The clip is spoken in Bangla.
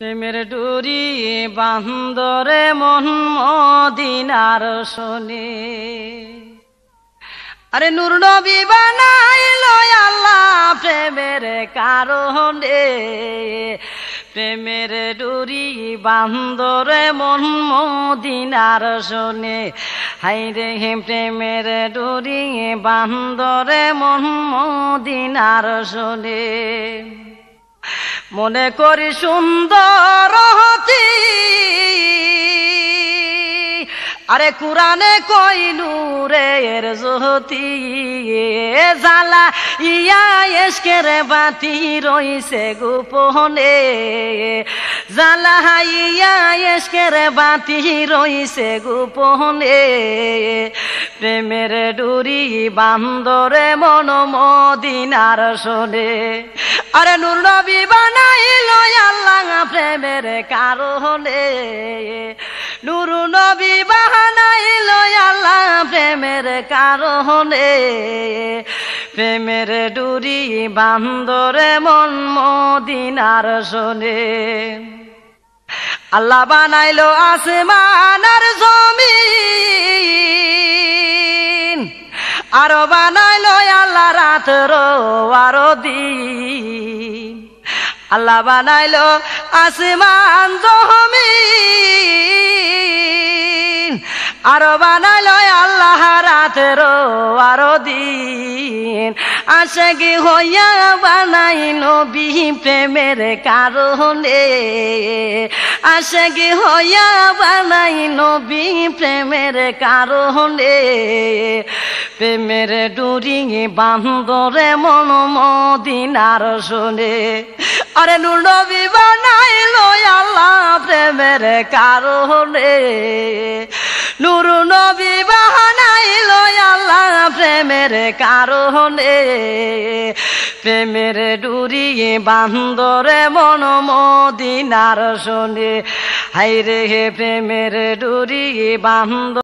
প্রেমের ডুরি বান্দরে মন মদিনার শোনে। আরে নূর নবী বানাইল আল্লাহ প্রেমের কারণে। প্রেমের ডুরি বান্দরে মন মদিনার শোনে। হাই রে প্রেমের ডুরি বান্দরে মন মদিনার শোনে। মনে করি সুন্দর হতি। আরে কুরানে কই নূরের জ্যোতি জালা ইয়া এসকের বাতি রইছে গোপনে। জালা ইয়া এসকের বাতি রইছে গোপনে। প্রেমের ডুরি বান্দরে মন মদিনার শোনে। আরে নূর নবী বানাইল আল্লাহ প্রেমের কারণে। নূর নবী বানাইল আল্লাহ প্রেমের কারণে। প্রেমের ডুরি বান্দরে মন মদিনার শোনে। আল্লাহ বানাইল আসমান আর আরও বানাইলো আল্লাহ রাত আরও দিন। আল্লাহ বানাইলো আসমান জমিন আরও বানাইলো আল্লাহ রাতের আরও দিন। আসে কি হইয়া বানাই নবী প্রেমের কারণে। আসে কি হইয়া বানাই নবী প্রেমের কারণে। প্রেমের ডুরি বান্দরে মন মদিনার শোনে। আরে নুর নবী বানাইল আল্লাহ প্রেমের কারণে। নুর নবী বানাইল আল্লাহ প্রেমের কারণে। প্রেমের ডুরি বান্দরে মন মদিনার শোনে। হাইরে হে প্রেমের ডুরি বান্দ